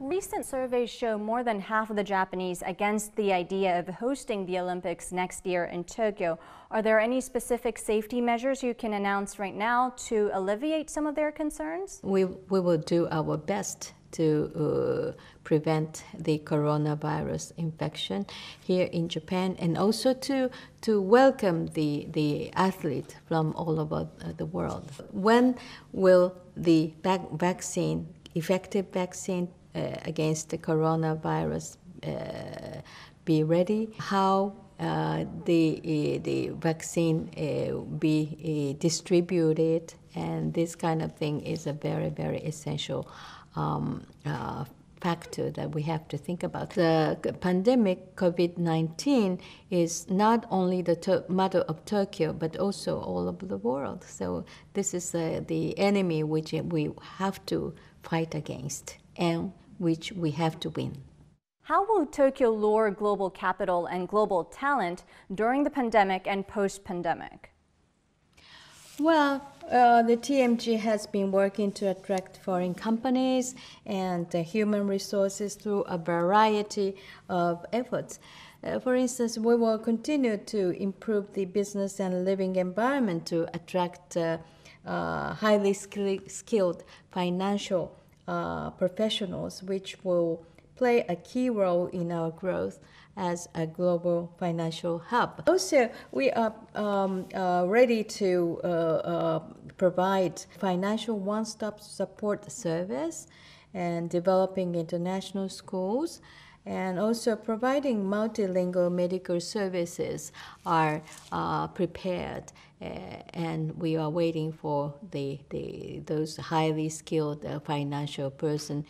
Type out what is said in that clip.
Recent surveys show more than half of the Japanese against the idea of hosting the Olympics next year in Tokyo. Are there any specific safety measures you can announce right now to alleviate some of their concerns? We, we will do our best to uh, prevent the coronavirus infection here in Japan and also to, to welcome the, the athlete from all over uh, the world. When will the vaccine, effective vaccine against the coronavirus uh, be ready, how uh, the, the vaccine be distributed, and this kind of thing is a very, very essential um, factor that we have to think about. The pandemic, COVID 19, is not only the matter of Tokyo, but also all over the world. So, this is uh, the enemy which we have to fight against. And which we have to win. How will Tokyo lure global capital and global talent during the pandemic and post pandemic? Well, uh, the TMG has been working to attract foreign companies and uh, human resources through a variety of efforts. Uh, for instance, we will continue to improve the business and living environment to attract uh, uh, highly skilled financial uh, professionals, which will play a key role in our growth as a global financial hub. Also, we are um, uh, ready to uh, uh, provide financial one-stop support service and developing international schools and also providing multilingual medical services are uh, prepared uh, and we are waiting for the, the, those highly skilled uh, financial person